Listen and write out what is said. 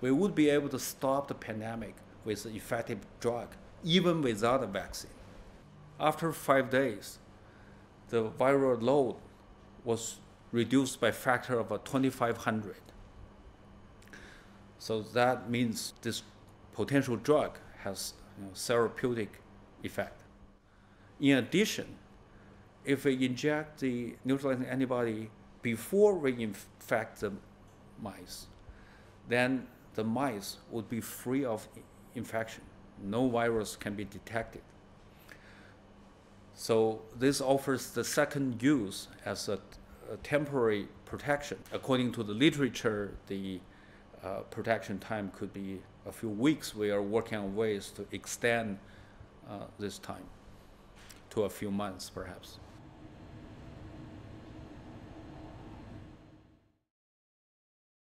We would be able to stop the pandemic with an effective drug, even without a vaccine. After five days, the viral load was reduced by a factor of uh, 2,500. So that means this potential drug has you know, therapeutic effect. In addition, if we inject the neutralizing antibody before we infect the mice, then the mice would be free of infection. No virus can be detected. So this offers the second use as a, a temporary protection. According to the literature, the uh, protection time could be a few weeks. We are working on ways to extend uh, this time to a few months, perhaps.